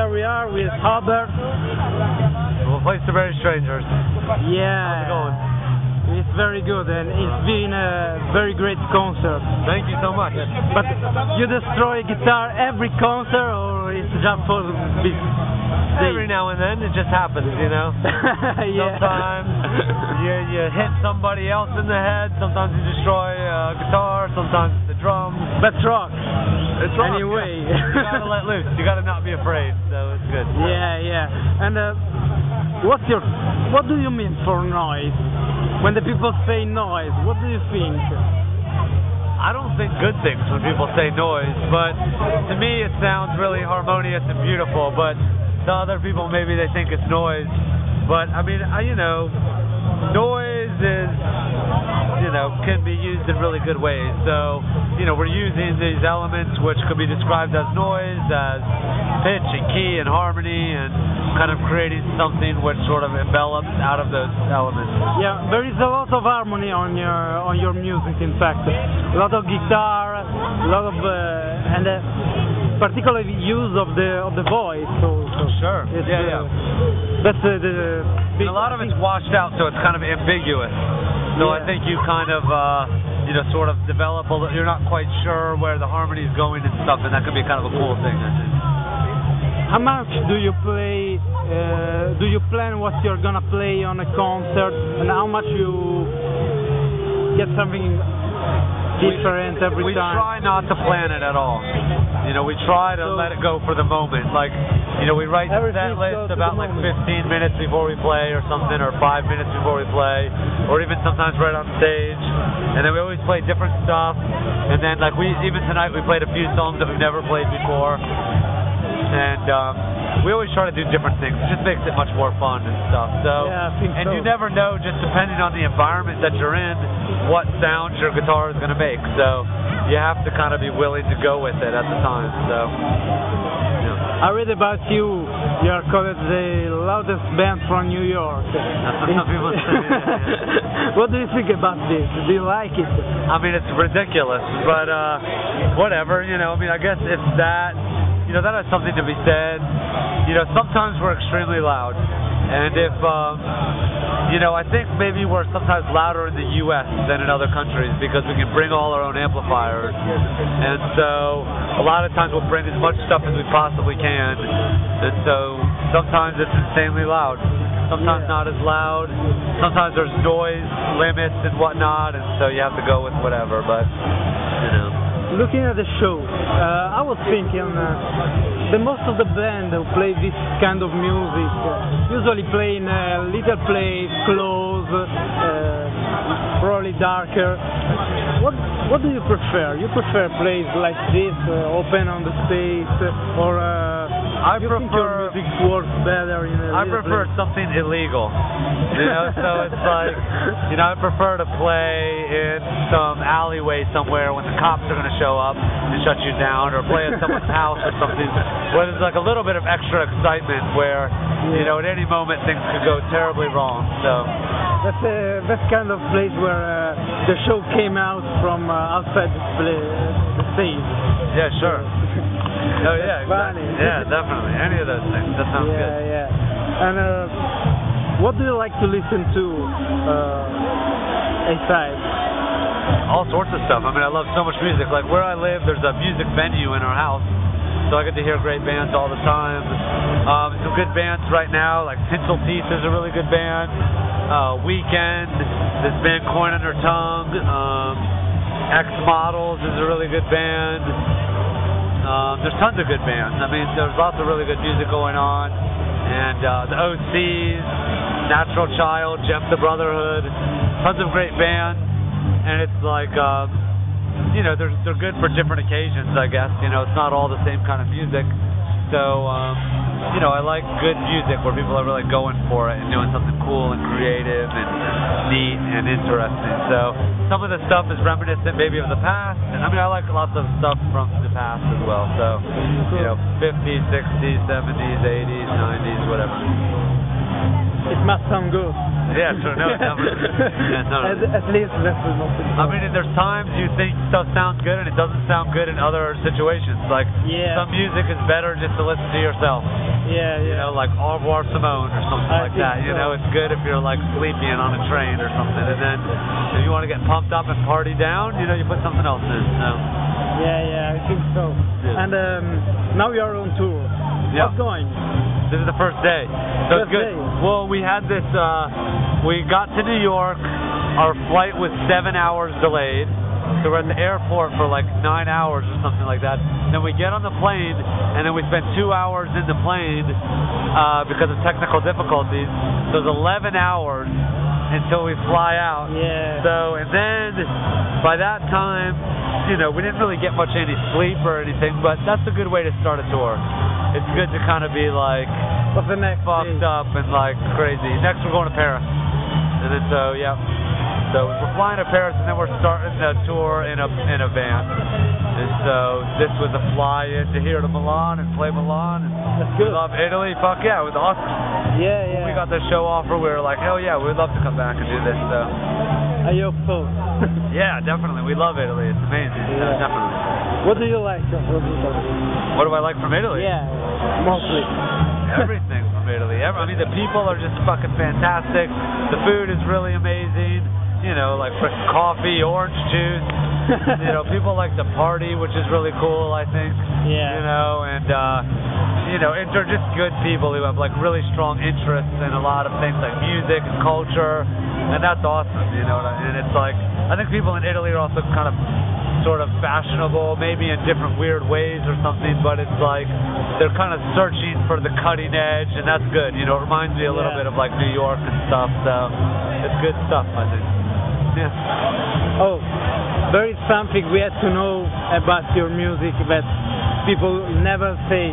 here we are with Oliver. A Place To Bury Strangers. Yeah. How's it going? It's very good and it's been a very great concert. Thank you so much. But you destroy guitar every concert or it's just for this Every now and then it just happens, you know. yeah. Sometimes you you hit somebody else in the head. Sometimes you destroy a guitar. Sometimes the drums. But rock. It's rock, Anyway. yeah. you gotta let loose. You gotta not be afraid. So it's good. Yeah, yeah. And uh, what's your what do you mean for noise? When the people say noise, what do you think? I don't think good things when people say noise, but to me it sounds really harmonious and beautiful. But to other people, maybe they think it's noise. But I mean, I, you know, noise is, you know, can be used in really good ways. So, you know, we're using these elements which could be described as noise, as pitch and key and harmony, and kind of creating something which sort of envelops out of those elements. Yeah, there is a lot of harmony on your on your music. In fact, a lot of guitar, a lot of uh, and uh, particularly use of the of the voice. Also. Sure. It's, yeah, uh, yeah. That's uh, the And a lot of it's washed out, so it's kind of ambiguous. So I think you kind of, uh, you know, sort of develop a little, you're not quite sure where the harmony is going and stuff, and that could be kind of a cool thing, How much do you play? Uh, do you plan what you're gonna play on a concert, and how much you get something different every we time? try not to plan it at all. You know, we try to So- let it go for the moment. Like, you know, we write the set list about like moment. 15 minutes before we play or something, or five minutes before we play, or even sometimes right on stage. And then we always play different stuff. And then, like, we even tonight we played a few songs that we've never played before. And um, we always try to do different things. It just makes it much more fun and stuff. So, Yeah, and so. you never know, just depending on the environment that you're in, what sound your guitar is going to make. So you have to kind of be willing to go with it at the time. So, yeah. I read about you. You are called the loudest band from New York. what people say, yeah, yeah. what do you think about this? Do you like it? I mean, it's ridiculous, but uh, whatever. You know, I mean, I guess if that, you know, that has something to be said. You know, sometimes we're extremely loud, and if, um, you know, I think maybe we're sometimes louder in the U.S. than in other countries because we can bring all our own amplifiers, and so a lot of times we'll bring as much stuff as we possibly can, and so sometimes it's insanely loud. Sometimes Yeah. not as loud. Sometimes there's noise limits and whatnot, and so you have to go with whatever. But you know, Looking at the show, uh, I was thinking uh, the most of the band who play this kind of music uh, usually play in a little place, close, uh, probably darker. What what do you prefer? You prefer place like this, uh, open on the stage, or uh, I you prefer- music works better in a I prefer place? something illegal. You know, so it's like, you know, I prefer to play in some alleyway somewhere when the cops are going to show up and shut you down, or play at someone's house or something where there's like a little bit of extra excitement, where you know at any moment things could go terribly wrong. So. That's uh, that kind of place where uh, the show came out from uh, outside the, pla- the stage. Yeah, sure. Oh yeah, exactly. Yeah, definitely. Any of those things. That sounds yeah, good. yeah. Yeah. And uh, what do you like to listen to uh, aside? All sorts of stuff. I mean, I love so much music. Like where I live, there's a music venue in our house, so I get to hear great bands all the time. Um, some good bands right now, like Tinsel Teeth is a really good band. Uh, Weekend, this band Coin Under Tongue. Um, Ex Models is a really good band. Um, there's tons of good bands. I mean, there's lots of really good music going on. And uh, the OCs, Natural Child, Jeff the Brotherhood, tons of great bands. And it's like, um, you know, they're they're good for different occasions, I guess. You know, it's not all the same kind of music. So, um, you know, I like good music where people are really going for it and doing something cool and creative and neat and interesting. So, some of the stuff is reminiscent maybe of the past, and I mean, I like lots of stuff from the past as well. So, you know, 50s, 60s, 70s, 80s, 90s, whatever. It must sound good. Yeah, sure. No, definitely. Yeah, totally. at, at least that's most I mean, there's times you think stuff sounds good and it doesn't sound good in other situations. Like Yeah. some music is better just to listen to yourself. yeah, yeah. You know, like Au revoir Simone or something I like that. You know, it's good if you're like sleepy and on a train or something. And then if you want to get pumped up and party down, you know, you put something else in. So Yeah, yeah, I think so. Yeah. And um, now you are on tour. Yeah. What's going? This is the first day. So First it's good. day. Well, we had this. uh We got to New York. Our flight was seven hours delayed. So we're at the airport for like nine hours or something like that. Then we get on the plane, and then we spend two hours in the plane uh, because of technical difficulties. So it's 11 hours until we fly out. Yeah. So and then by that time, you know, we didn't really get much any sleep or anything, but that's a good way to start a tour. It's good to kind of be like What's the next fucked day? up and like crazy. Next we're going to Paris, and then so yeah, so we're flying to Paris, and then we're starting the tour in a in a van. And so this was a fly in to here to Milan and play Milan. And That's we love Italy. Fuck yeah, it was awesome. Yeah, yeah. When we got the show offer, we were like, hell yeah, we'd love to come back and do this. So I hope so. Yeah, definitely, we love Italy. It's amazing. Yeah. definitely. what do you like from Italy? What do I like from Italy? Yeah, mostly. everything from Italy. I mean, the people are just fucking fantastic. The food is really amazing. You know, like freaking coffee, orange juice. you know, people like to party, which is really cool. I think. Yeah. You know, and uh, you know, and they're just good people who have like really strong interests in a lot of things like music and culture, and that's awesome. You know, what I mean? and it's like I think people in Italy are also kind of sort of fashionable, maybe in different weird ways or something, but it's like they're kind of searching for the cutting edge, and that's good. You know, it reminds me a little Yeah. bit of like New York and stuff, so it's good stuff, I think. Yeah. Oh, there is something we have to know about your music that people never say.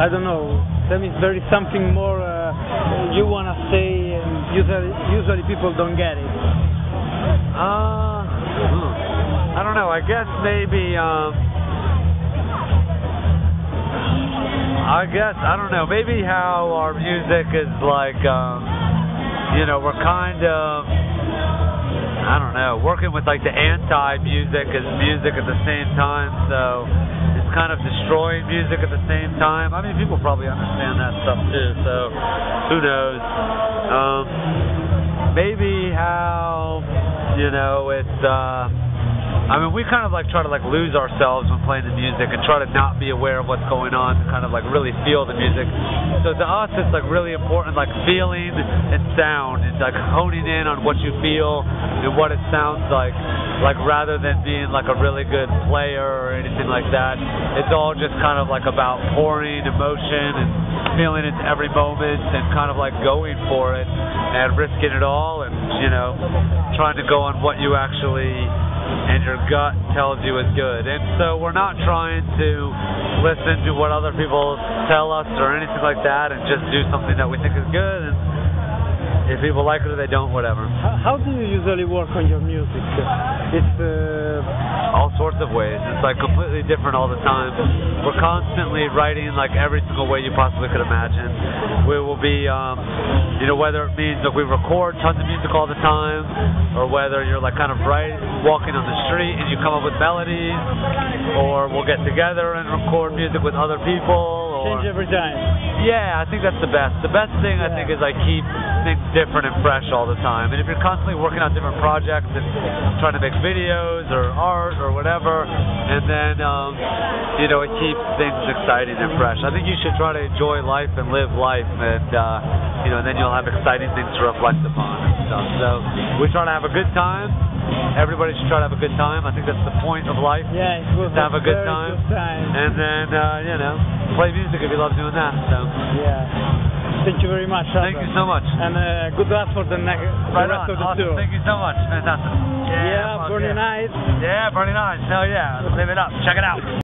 I don't know. That means there is something more uh, you wanna say, and usually, usually people don't get it. Uh. I don't know. I guess maybe. Um, I guess I don't know. Maybe how our music is like. Um, you know, we're kind of. I don't know. Working with like the anti-music as music at the same time, so it's kind of destroying music at the same time. I mean, people probably understand that stuff too. So who knows? Um, maybe how you know it's uh I mean we kind of like try to like lose ourselves when playing the music and try to not be aware of what's going on and kind of like really feel the music. So to us it's like really important like feeling and sound and like honing in on what you feel and what it sounds like like rather than being like a really good player or anything like that. It's all just kind of like about pouring emotion and feeling it every moment and kind of like going for it and risking it all and you know trying to go on what you actually and your gut tells you is good. And so we're not trying to listen to what other people tell us or anything like that and just do something that we think is good and if people like it or they don't whatever How, how do you usually work on your music? It's uh, all sorts of ways. It's like completely different all the time. We're constantly writing like every single way you possibly could imagine. We will be, um, you know, whether it means that we record tons of music all the time, or whether you're like kind of right walking on the street and you come up with melodies, or we'll get together and record music with other people. Change every time. yeah, I think that's the best. The best thing I think is I keep things different and fresh all the time. And if you're constantly working on different projects and trying to make videos or art or whatever, and then um, you know it keeps things exciting and fresh. I think you should try to enjoy life and live life, and uh, you know then you'll have exciting things to reflect upon and stuff. So we try to have a good time. Everybody should try to have a good time. I think that's the point of life. Yeah, Just have a good time. Good time. And then uh, you know play music if you love doing that. So yeah. Thank you very much. thank Oliver. you so much. And uh, good luck for the, next the rest on. of the Awesome. tour. Thank you so much. Fantastic. Yeah, fuck Burning yeah. Eyes. Yeah, Burning Nights. Hell yeah. Live it up. Check it out.